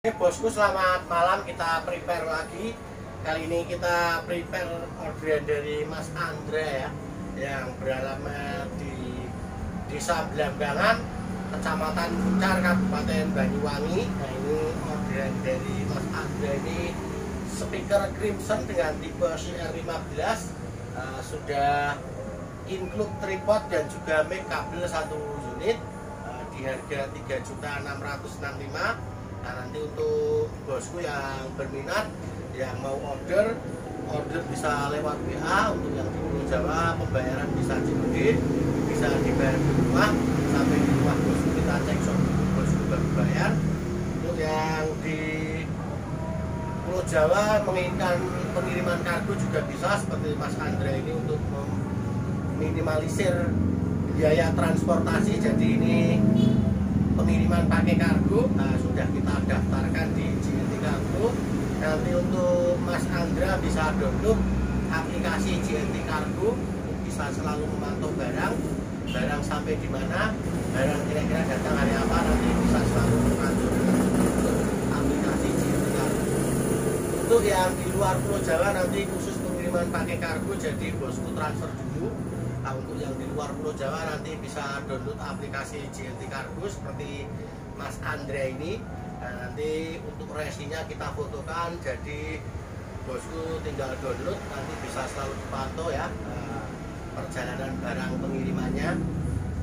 Oke bosku selamat malam. Kita prepare lagi. Kali ini kita prepare orderan dari Mas Andra ya Yang beralamat di Desa Belambangan Kecamatan Buncar Kabupaten Banyuwangi. Nah ini orderan dari Mas Andra ini Speaker Crimson dengan tipe CR15 uh, Sudah include tripod dan juga mic kabel satu unit uh, Di harga 3.665 Nah nanti untuk bosku yang berminat yang mau order order bisa lewat WA untuk yang di Pulau Jawa pembayaran bisa COD bisa dibayar di rumah. Sampai di rumah bosku kita cek shop bosku baru bayar. Untuk yang di Pulau Jawa menginginkan pengiriman kargo juga bisa seperti Mas Andre ini untuk meminimalisir biaya transportasi. Jadi ini pengiriman pakai kargo. Nah, sudah kita daftarkan di JNT Kargo. Nanti untuk Mas Andra bisa download aplikasi JNT Kargo. Bisa selalu memantau barang. Barang sampai di mana barang kira-kira datang hari apa nanti bisa selalu memantau aplikasi JNT Kargo. Untuk yang di luar Pulau Jawa nanti khusus pengiriman pakai kargo jadi bosku transfer Nah untuk yang di luar Pulau Jawa nanti bisa download aplikasi JNT Cargo seperti Mas Andre ini. Nah, nanti untuk resinya kita fotokan, jadi bosku tinggal download nanti bisa selalu dipantau ya eh, perjalanan barang pengirimannya.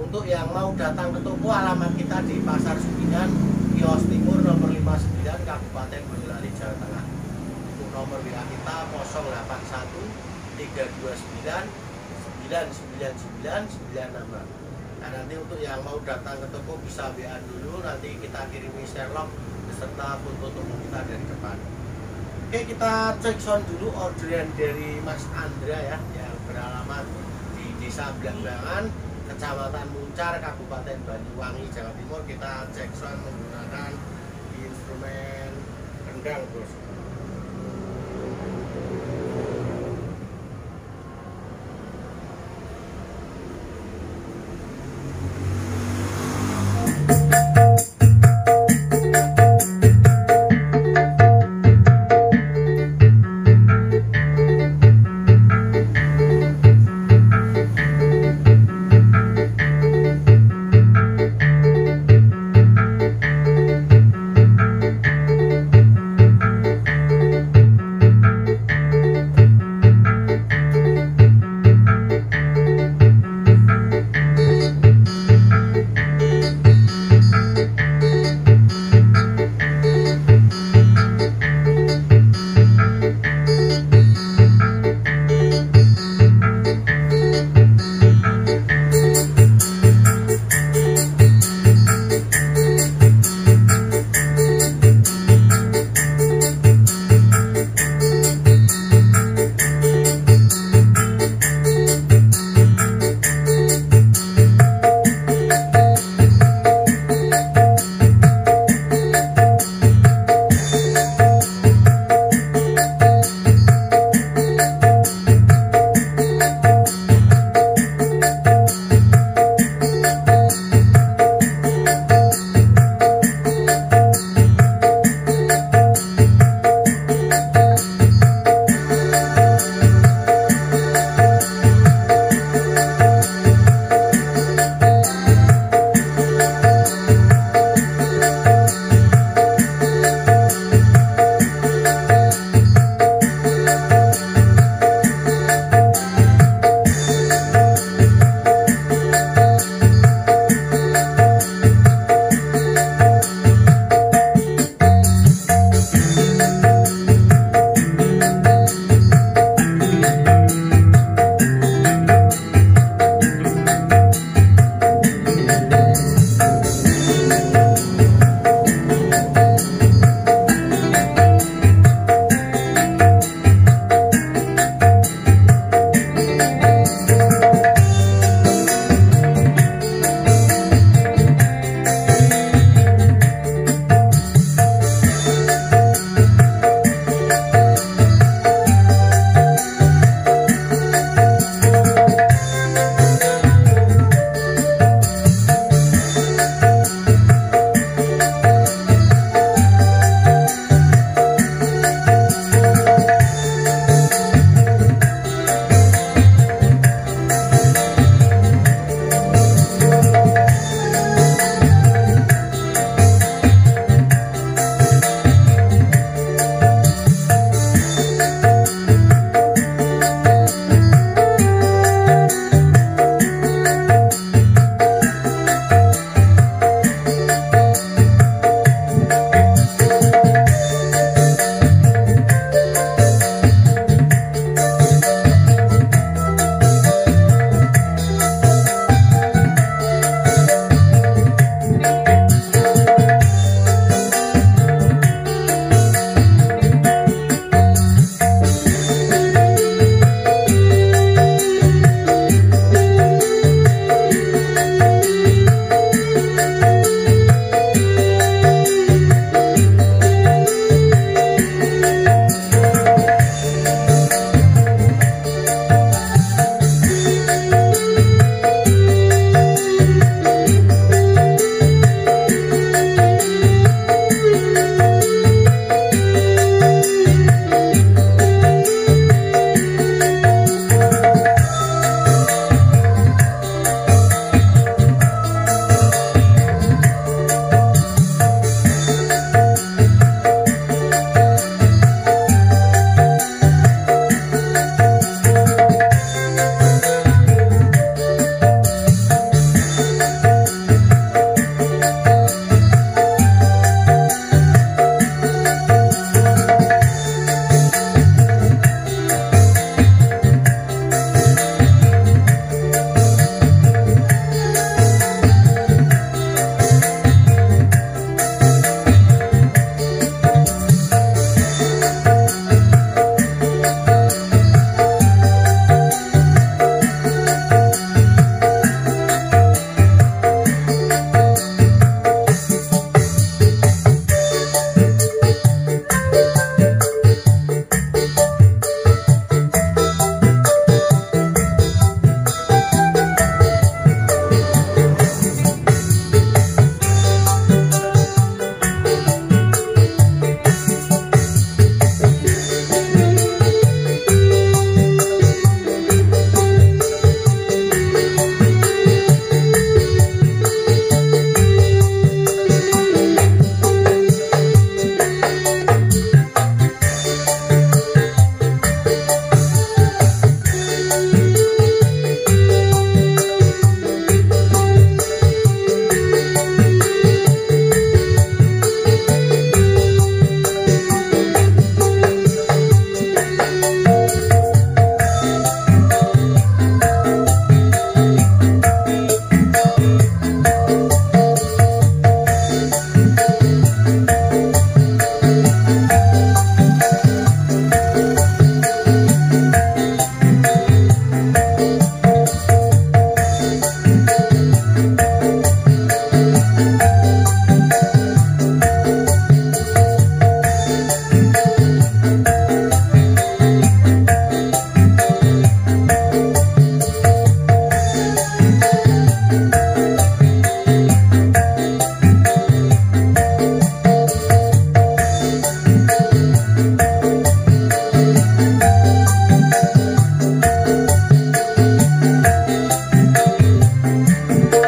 Untuk yang mau datang ke toko alamat kita di Pasar Sukinan, Kios Timur nomor 59 Kabupaten Boyolali Jawa Tengah. Untuk nomor WA kita 081 329 999 Nah nanti untuk yang mau datang ke toko bisa WA dulu nanti kita kirimi Sherlock beserta foto toko kita dari depan. Oke kita cek sound dulu orderan dari Mas Andra ya yang beralamat di Desa Belambangan Kecamatan Muncar Kabupaten Banyuwangi Jawa Timur. Kita cek sound menggunakan instrumen rendang bos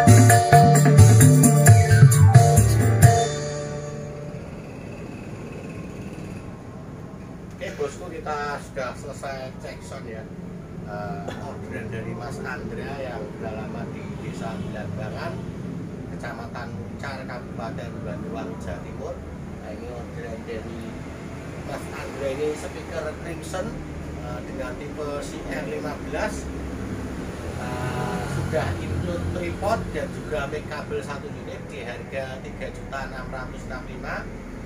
Oke bosku kita sudah selesai cek sound ya. Uh, orderan dari Mas Andrea yang beralamat di Desa Bilambangan Kecamatan Car Kabupaten Bandung Jawa Timur. Nah, ini orderan dari Mas Andrea ini speaker Crimson eh, dengan tipe CR15 uh, sudah include tripod dan juga mic kabel satu unit di harga 3.665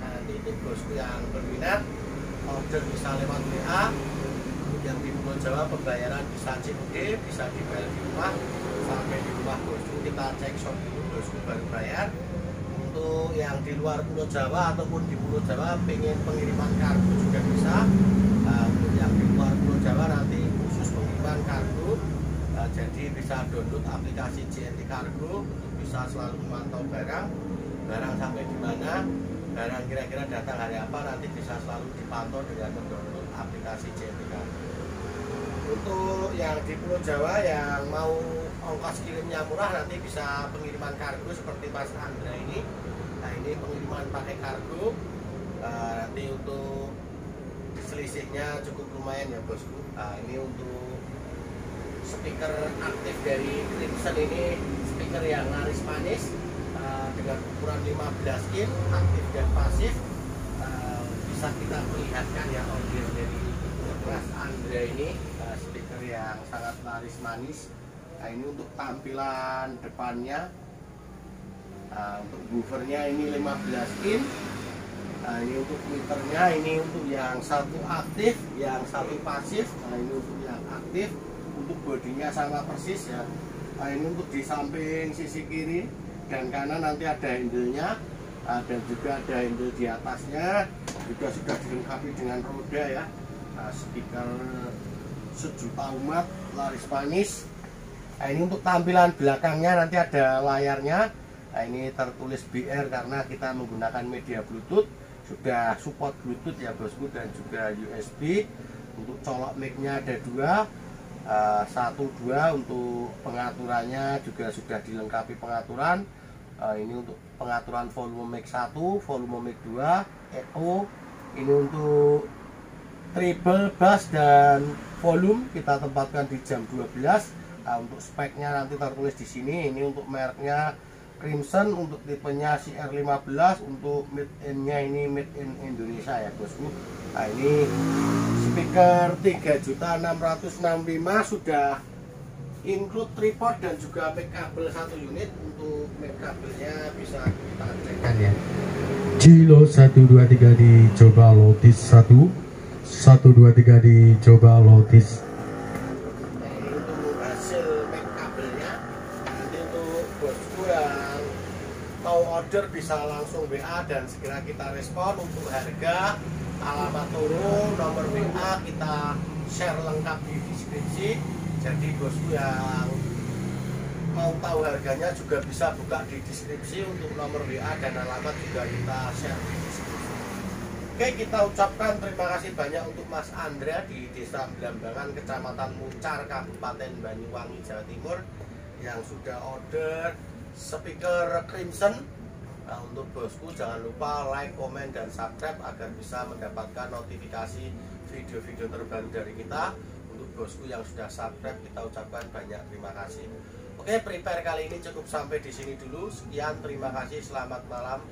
nanti itu bosku yang berminat order bisa lewat WA yang di Pulau Jawa pembayaran bisa COD bisa dibayar di rumah. Sampai di rumah bosku kita cek shop dulu bosku baru bayar. Untuk yang di luar Pulau Jawa ataupun di Pulau Jawa pengen pengiriman kargo juga bisa. Nah, yang di luar Pulau Jawa nanti khusus pengiriman kargo jadi bisa download aplikasi JNT Cargo bisa selalu memantau barang. Barang sampai di mana barang kira-kira datang hari apa nanti bisa selalu dipantau dengan mendownload aplikasi JNTK untuk yang di Pulau Jawa yang mau ongkos kirimnya murah nanti bisa pengiriman kargo seperti Mas Andra ini. Nah ini pengiriman pakai kargo. Nah, nanti untuk selisihnya cukup lumayan ya bosku. Nah, ini untuk speaker aktif dari Crimson ini speaker yang laris manis dengan ukuran 15 in aktif dan pasif. Uh, bisa kita perlihatkan ya audio dari Mas Andrea ini uh, speaker yang sangat laris manis. Nah ini untuk tampilan depannya. Uh, untuk buffernya ini 15 in nah ini untuk meternya ini untuk yang satu aktif yang satu pasif. Nah ini untuk yang aktif untuk bodinya sama persis ya. Nah ini untuk di samping sisi kiri dan kanan nanti ada handle-nya dan juga ada handle di atasnya juga sudah dilengkapi dengan roda ya. Uh, speaker sejuta umat laris panis nah, ini untuk tampilan belakangnya nanti ada layarnya. Nah, ini tertulis BR karena kita menggunakan media bluetooth sudah support bluetooth ya bosku dan juga USB untuk colok mic-nya ada dua satu dua untuk pengaturannya juga sudah dilengkapi pengaturan. Uh, ini untuk pengaturan volume mic 1 volume mic 2 echo ini untuk treble bass dan volume kita tempatkan di jam 12 nah, untuk speknya nanti tertulis di sini. Ini untuk mereknya Crimson untuk tipenya CR15 untuk made in nya ini made in Indonesia ya bosku nah ini speaker 3.665 sudah include tripod dan juga mic kabel satu unit untuk mic kabelnya bisa kita cekkan ya. Jilo 123 dicoba lotis 1 123 dicoba lotis nah ini untuk hasil mic kabelnya nanti bosku yang mau order bisa langsung WA dan segera kita respon untuk harga alamat turun nomor WA kita share lengkap di deskripsi. Jadi bosku yang mau tahu harganya juga bisa buka di deskripsi untuk nomor WA dan alamat juga kita share di deskripsi. Oke kita ucapkan terima kasih banyak untuk Mas Andrea di Desa Belambangan Kecamatan Muncar Kabupaten Banyuwangi Jawa Timur yang sudah order speaker Crimson Nah, untuk bosku jangan lupa like, komen, dan subscribe agar bisa mendapatkan notifikasi video-video terbaru dari kita. Untuk bosku yang sudah subscribe kita ucapkan banyak terima kasih. Oke, prepare kali ini cukup sampai di sini dulu. Sekian, terima kasih. Selamat malam.